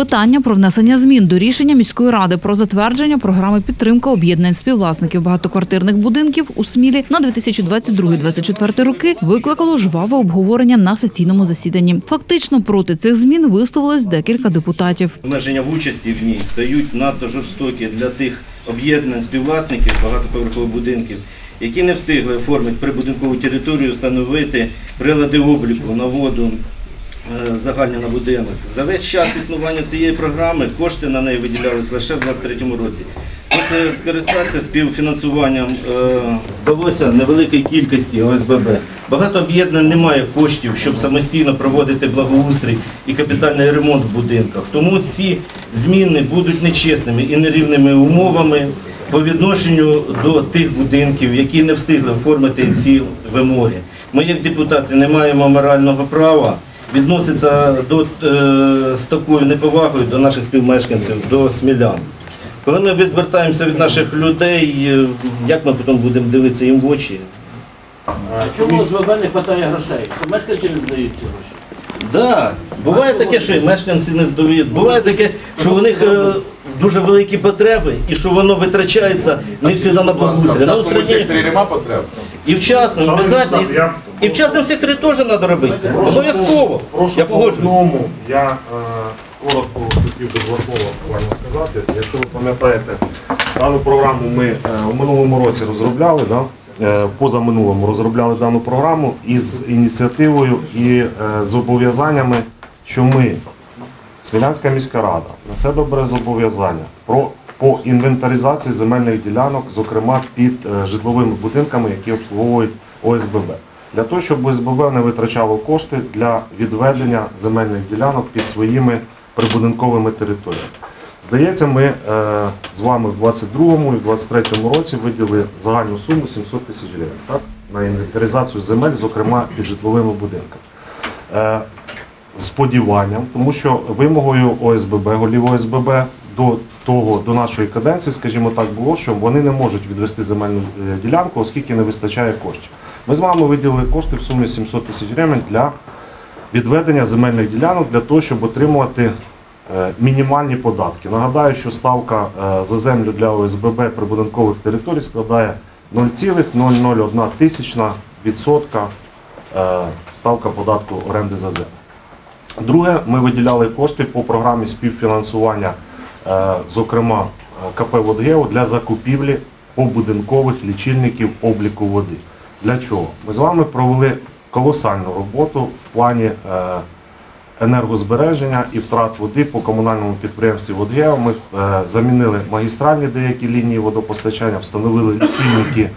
Питання про внесення змін до рішення міської ради про затвердження програми підтримки об'єднань співвласників багатоквартирних будинків у Смілі на 2022-2024 роки викликало жваве обговорення на сесійному засіданні. Фактично проти цих змін висловилось декілька депутатів. Обмеження в участі в ній стають надто жорстокі для тих об'єднань співвласників багатоповерхових будинків, які не встигли оформити прибудинкову територію, встановити прилади обліку на воду загальні на будинок. За весь час існування цієї програми кошти на неї виділялись лише в 2023 році. Після скористатися співфінансуванням е, вдалося невеликій кількості ОСББ. Багато об'єднань немає коштів, щоб самостійно проводити благоустрій і капітальний ремонт в будинках. Тому ці зміни будуть нечесними і нерівними умовами по відношенню до тих будинків, які не встигли оформити ці вимоги. Ми, як депутати, не маємо морального права відноситися до, е, з такою неповагою до наших співмешканців, до смілян. Коли ми відвертаємося від наших людей, е, як ми потім будемо дивитися їм в очі? А чому з ВБ не вистачає грошей? Що мешканці не здають ці гроші? Да, буває таке, що і мешканці не здовіють. Буває таке, що у них е, дуже великі потреби і що воно витрачається не завжди на благоустрій. На В частному устранення. нема потреб. І в частному, Шановні обов'язково. я- І в частному секторі теж треба робити. Обов'язково. Я погоджуюсь. Я е, коротко хотів би два слова буквально сказати. Якщо ви пам'ятаєте, дану програму ми е, у минулому році розробляли, да? е, позаминулому розробляли дану програму із ініціативою і е, зобов'язаннями, що ми, Смілянська міська рада, на себе бере зобов'язання про по інвентаризації земельних ділянок, зокрема під е, житловими будинками, які обслуговують ОСББ. Для того, щоб ОСББ не витрачало кошти для відведення земельних ділянок під своїми прибудинковими територіями. Здається, ми е, з вами в 22-му і в 23-му році виділили загальну суму 700 тисяч гривень на інвентаризацію земель, зокрема під житловими будинками. Е, з сподіванням, тому що вимогою ОСББ, голів ОСББ до того, до нашої каденції, скажімо так, було, що вони не можуть відвести земельну е, ділянку, оскільки не вистачає коштів. Ми з вами виділили кошти в сумі 700 тисяч гривень для відведення земельних ділянок для того, щоб отримувати е, мінімальні податки. Нагадаю, що ставка е, за землю для ОСББ прибудинкових територій складає 0,001 тисячна відсотка е, ставка податку оренди за землю. Друге, ми виділяли кошти по програмі співфінансування, зокрема КП «Водгео» для закупівлі побудинкових лічильників обліку води. Для чого? Ми з вами провели колосальну роботу в плані е, енергозбереження і втрат води по комунальному підприємстві «Водгео». Ми е, замінили магістральні деякі лінії водопостачання, встановили лічильники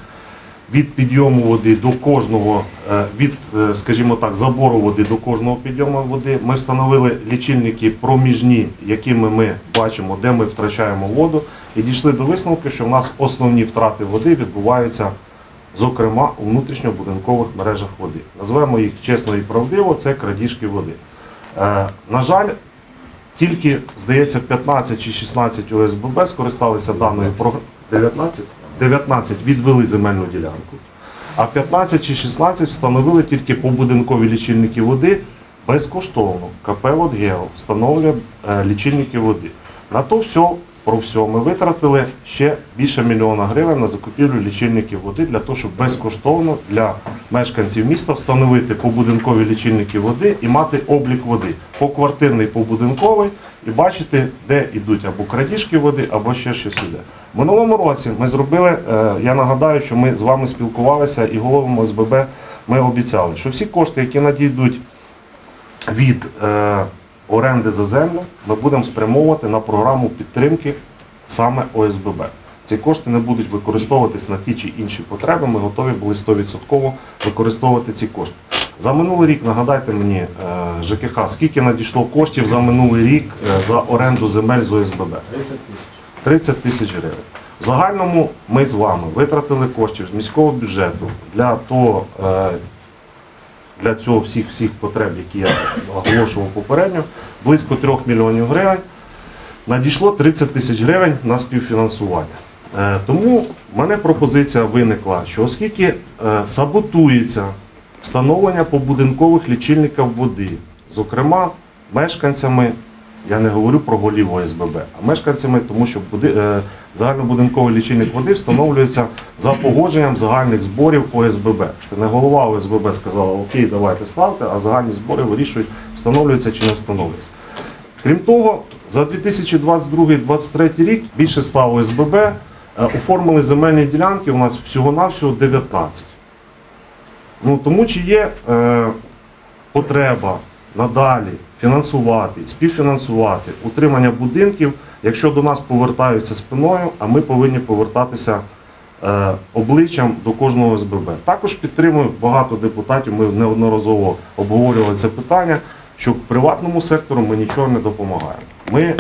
від підйому води до кожного, е, від, скажімо так, забору води до кожного підйому води. Ми встановили лічильники проміжні, якими ми бачимо, де ми втрачаємо воду, і дійшли до висновку, що в нас основні втрати води відбуваються, зокрема, у внутрішньобудинкових мережах води. Називаємо їх чесно і правдиво, це крадіжки води. Е, На жаль, тільки, здається, 15 чи 16 ОСББ скористалися даною програмою. 19? 19 відвели земельну ділянку, а 15 чи 16 встановили тільки побудинкові лічильники води безкоштовно. КП «Водгео» встановлює е, лічильники води. На то все, про все ми витратили ще більше мільйона гривень на закупівлю лічильників води для того, щоб безкоштовно для мешканців міста встановити побудинкові лічильники води і мати облік води поквартирний, побудинковий, і бачити, де йдуть або крадіжки води, або ще щось іде. В минулому році ми зробили, е, я нагадаю, що ми з вами спілкувалися і головам ОСББ ми обіцяли, що всі кошти, які надійдуть від е, оренди за землю, ми будемо спрямовувати на програму підтримки саме ОСББ. Ці кошти не будуть використовуватись на ті чи інші потреби. Ми готові були 100% використовувати ці кошти. За минулий рік, нагадайте мені, е, ЖКХ, скільки надійшло коштів за минулий рік е, за оренду земель з ОСББ? 30 тисяч гривень. В загальному ми з вами витратили коштів з міського бюджету для того, е, для цього всіх всіх потреб, які я оголошував попередньо, близько 3 мільйонів гривень. Надійшло 30 тисяч гривень на співфінансування. Е, Тому в мене пропозиція виникла, що оскільки е, саботується встановлення побудинкових лічильників води, зокрема мешканцями Я не говорю про голів ОСББ, а мешканцями, тому що е, загальнобудинковий лічильник води встановлюється за погодженням загальних зборів ОСББ. Це не голова ОСББ сказала, окей, давайте ставте, а загальні збори вирішують, встановлюється чи не встановлюється. Крім того, за 2022-2023 рік більше 100 ОСББ е, оформили земельні ділянки у нас всього-навсього 19. Ну, тому чи є е, потреба надалі фінансувати, співфінансувати утримання будинків, якщо до нас повертаються спиною, а ми повинні повертатися е, обличчям до кожного СББ. Також підтримую багато депутатів. Ми неодноразово обговорювали це питання, що приватному сектору ми нічого не допомагаємо. Ми е,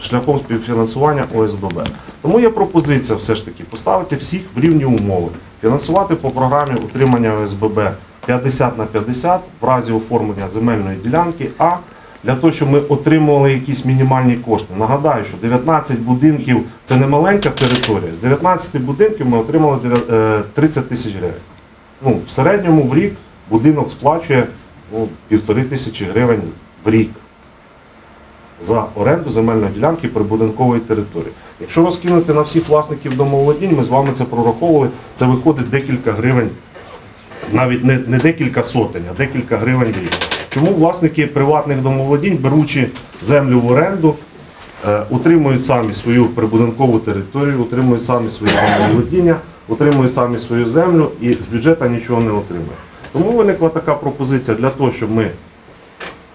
шляхом співфінансування ОСББ. Тому є пропозиція все ж таки поставити всіх в рівні умови, фінансувати по програмі утримання ОСББ 50 на 50 в разі оформлення земельної ділянки. А для того, щоб ми отримували якісь мінімальні кошти. Нагадаю, що 19 будинків це не маленька територія. З 19 будинків ми отримали е, 30 тисяч гривень. Ну, в середньому в рік будинок сплачує ну, півтори тисячі гривень в рік за оренду земельної ділянки прибудинкової території. Якщо розкинути на всіх власників домоволодінь, ми з вами це прораховували, це виходить декілька гривень, навіть не, не декілька сотень, а декілька гривень в. Чому власники приватних домоволодінь, беручи землю в оренду, е, утримують самі свою прибудинкову територію, утримують самі свої домоволодіння, утримують самі свою землю і з бюджету нічого не отримують. Тому виникла така пропозиція для того, щоб ми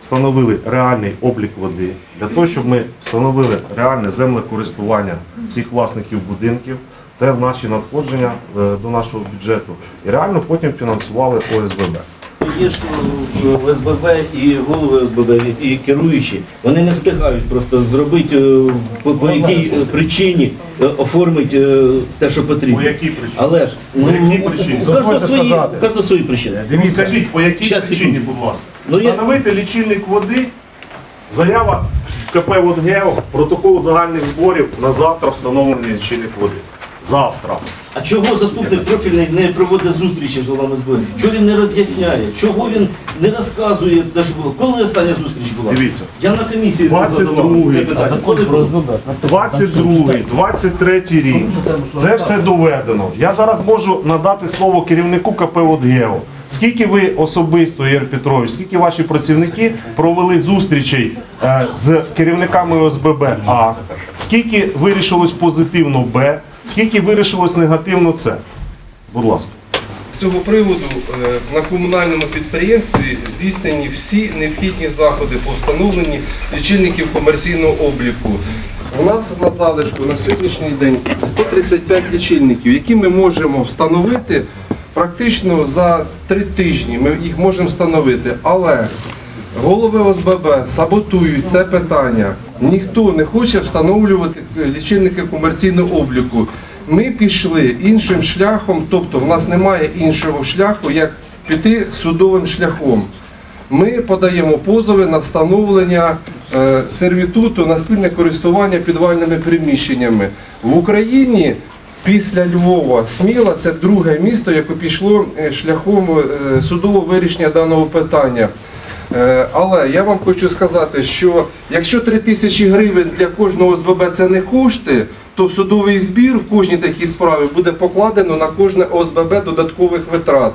встановили реальний облік води, для того, щоб ми встановили реальне землекористування всіх власників будинків. Це наші надходження е, до нашого бюджету. І реально потім фінансували ОСББ. Є ж е, ОСББ і голови ОСББ, і керуючі, вони не встигають просто зробити е, по, по якій причині оформити те, що потрібно. По якій причині? Але ж По якій причині? Дозвольте свої, кожного свої причини. Ну, скажіть, по якій Щас, причині, секунду. будь ласка? Ну, я- Встановити лічильник води, заява в КП «Водгео», протокол загальних зборів на завтра встановлений лічильник води. Завтра. А чого заступник профільний не проводить зустрічі з головами СБУ? Чого він не роз'ясняє? Чого він не розказує те, що було? Коли остання зустріч була? Дивіться. Я на комісії це 22-й. задавав це питання. Коли було? 22, 23 рік. Це все доведено. Я зараз можу надати слово керівнику КП «Водгео». Скільки ви особисто, Ігор Петрович, скільки ваші працівники провели зустрічей е, з керівниками ОСББ А? Скільки вирішилось позитивно Б? Скільки вирішилось негативно С? Будь ласка. З цього приводу е, на комунальному підприємстві здійснені всі необхідні заходи по встановленні лічильників комерційного обліку. У нас на залишку на сьогоднішній день 135 лічильників, які ми можемо встановити практично за три тижні. Ми їх можемо встановити. Але голови ОСББ саботують це питання. Ніхто не хоче встановлювати лічильники комерційного обліку. Ми пішли іншим шляхом, тобто в нас немає іншого шляху, як піти судовим шляхом. Ми подаємо позови на встановлення е, сервітуту на спільне користування підвальними приміщеннями. В Україні після Львова Сміла це друге місто, яке пішло е, шляхом е, судового вирішення даного питання. Е, Але я вам хочу сказати, що якщо 3 тисячі гривень для кожного ОСББ це не кошти, то судовий збір в кожній такій справі буде покладено на кожне ОСББ додаткових витрат.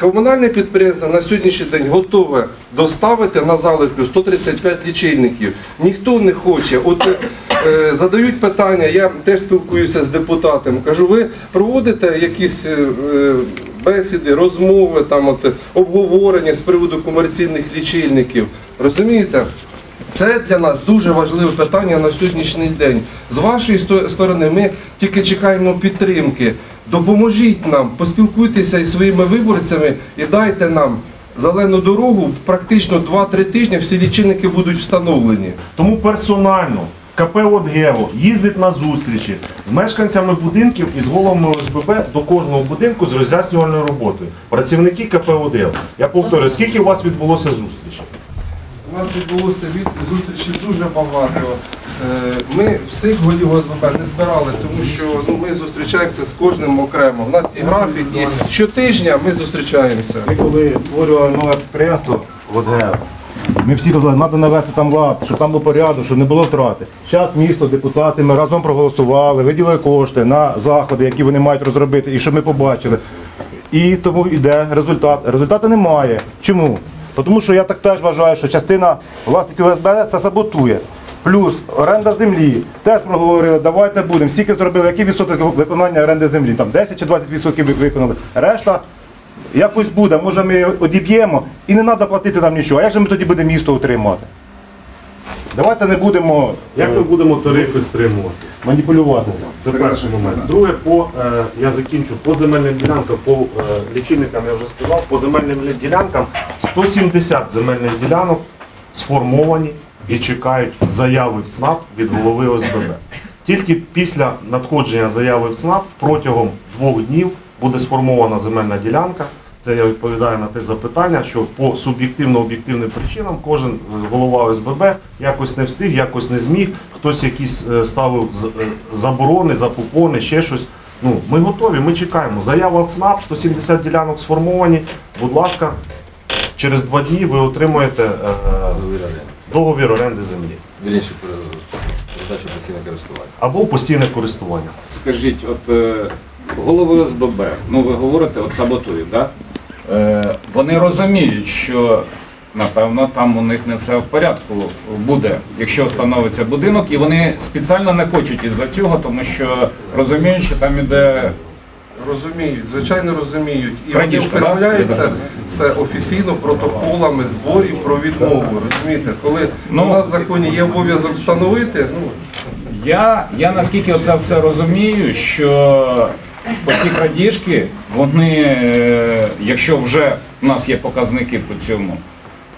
Комунальне підприємство на сьогоднішній день готове доставити на залишку 135 лічильників. Ніхто не хоче. От е, задають питання, я теж спілкуюся з депутатом. Кажу, ви проводите якісь е, е, бесіди, розмови, там от обговорення з приводу комерційних лічильників. Розумієте? Це для нас дуже важливе питання на сьогоднішній день. З вашої сторони ми тільки чекаємо підтримки. Допоможіть нам, поспілкуйтеся із своїми виборцями і дайте нам зелену дорогу. Практично 2-3 тижні всі лічильники будуть встановлені. Тому персонально КП «Водгео» їздить на зустрічі з мешканцями будинків і з головами ОСББ до кожного будинку з роз'яснювальною роботою. Працівники КП «Водгео». Я повторюю, скільки у вас відбулося зустрічей? У нас відбулося від зустрічі дуже багато. Е, Ми всіх голів ОСББ не збирали, тому що ну, ми зустрічаємося з кожним окремо. У нас є графік, і щотижня ми зустрічаємося. Ми коли створювали нове підприємство в Ми всі казали, треба навести там лад, щоб там був порядок, щоб не було втрати. Зараз місто, депутати, ми разом проголосували, виділили кошти на заходи, які вони мають розробити, і щоб ми побачили. І тому йде результат. Результату немає. Чому? Тому що я так теж вважаю, що частина власників ОСБ це саботує. Плюс оренда землі. Теж проговорили, давайте будемо. Скільки зробили, який відсоток виконання оренди землі? Там 10 чи 20 відсотків виконали. Решта якось буде, може ми одіб'ємо і не треба платити нам нічого. А як же ми тоді будемо місто утримати? Давайте не будемо Як ми будемо тарифи стримувати? маніпулюватися. Це перший момент. Друге, по е, я закінчу по земельним ділянкам, по е, лічильникам я вже сказав, по земельним ділянкам 170 земельних ділянок сформовані і чекають заяви в ЦНАП від голови ОСББ. Тільки після надходження заяви в ЦНАП протягом двох днів буде сформована земельна ділянка. Це я відповідаю на те запитання, що по суб'єктивно-об'єктивним причинам кожен е, голова ОСББ якось не встиг, якось не зміг, хтось якісь е, ставив е, заборони, запупони, ще щось. Ну, ми готові, ми чекаємо. Заява ЦНАП, 170 ділянок сформовані. Будь ласка, через два дні ви отримуєте е, договір оренди землі Вірніше передачу постійне користування. або постійне користування. Скажіть, от голови ОСББ, ну ви говорите, от саботують, да? Е, вони розуміють, що напевно там у них не все в порядку буде, якщо встановиться будинок, і вони спеціально не хочуть із-за цього, тому що розуміють, що там іде Розуміють, звичайно розуміють. І вони Крадіжка, да? це офіційно протоколами зборів про відмову. Розумієте, коли Ну, у нас в законі є обов'язок встановити, ну Я, я наскільки оце все розумію, що оці крадіжки, вони, е, якщо вже в нас є показники по цьому,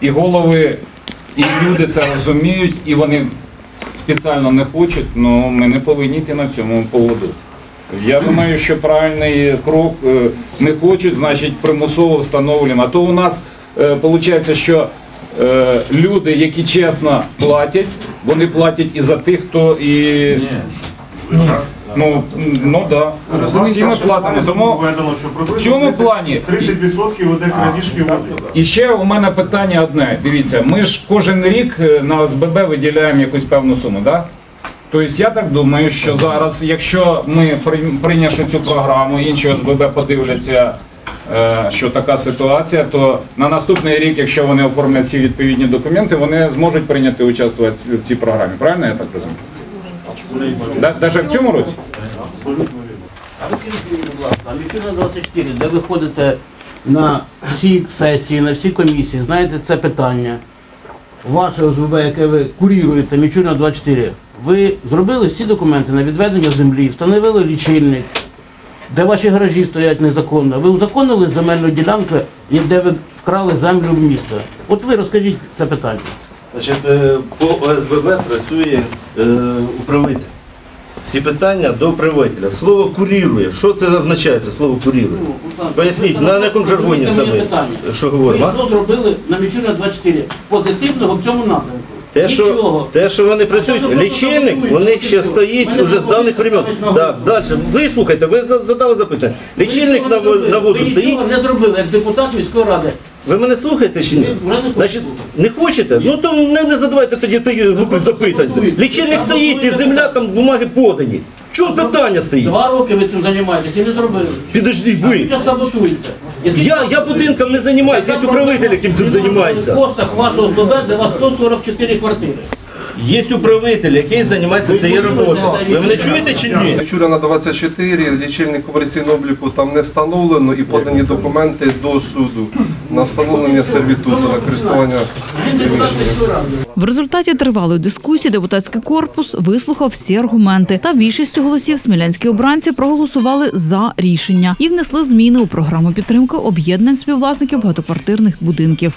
і голови, і люди це розуміють, і вони спеціально не хочуть, ну ми не повинні йти на цьому поводу. Я думаю, що правильний крок е, не хочуть, значить примусово встановлюємо. А то у нас виходить, що е, люди, які чесно платять, вони платять і за тих, хто і. Ну, ну да. Всі ми платимо. Тому введено, що в цьому плані 30% веде крадіжки води. і ще у мене питання одне. Дивіться, ми ж кожен рік е, на ОСББ виділяємо якусь певну суму, так? Тобто я так думаю, що зараз, якщо ми прийнявши цю програму, інші ОСББ подивляться, е, що така ситуація, то на наступний рік, якщо вони оформлять всі відповідні документи, вони зможуть прийняти участь в цій програмі. Правильно я так розумію? Навіть в цьому році? А ви скажіть будь ласка, а Мічурна 24, де ви ходите на всі сесії, на всі комісії, знаєте це питання. Ваше ОСББ, яке ви куріруєте, Мічурна 24, ви зробили всі документи на відведення землі, встановили лічильник, де ваші гаражі стоять незаконно. Ви узаконили земельну ділянку, і де ви вкрали землю в місто. От ви розкажіть це питання. Значить, е, по ОСББ працює е, управитель. Всі питання до управителя. Слово курірує. Що це означає, це слово курірує? Поясніть, на якому жаргоні це ми що говоримо? Ви що зробили на Мічуна 24 позитивного в цьому напрямку? Те, що, Нічого. те, що вони працюють, Це лічильник, у них ще стоїть Мене уже з давних времен. на Так, далі. Ви слухайте, ви за- задали запитання. Лічильник на, во- на воду Ви стоїть. нічого не зробили, як депутат міської ради. Ви мене слухаєте чи ні? Ні, вже не хочу Значить, не хочете? Ну то не, не задавайте тоді тих глупих запитань. Лічильник стоїть і земля там бумаги подані. В чому питання стоїть? Два роки ви цим займаєтесь і не зробили. Підожди, ви зараз саботуєте. Я, я будинком не займаюся, є управитель, яким цим В займається. коштах вашого СББ, де у вас 144 квартири. Є управитель, який займається цією роботою. Ви мене чуєте чи ні? Мічура на 24, лічильник комерційного обліку там не встановлено і подані документи до суду на встановлення сервітуту на користування. В результаті тривалої дискусії депутатський корпус вислухав всі аргументи та більшістю голосів смілянські обранці проголосували за рішення і внесли зміни у програму підтримки об'єднань співвласників багатоквартирних будинків.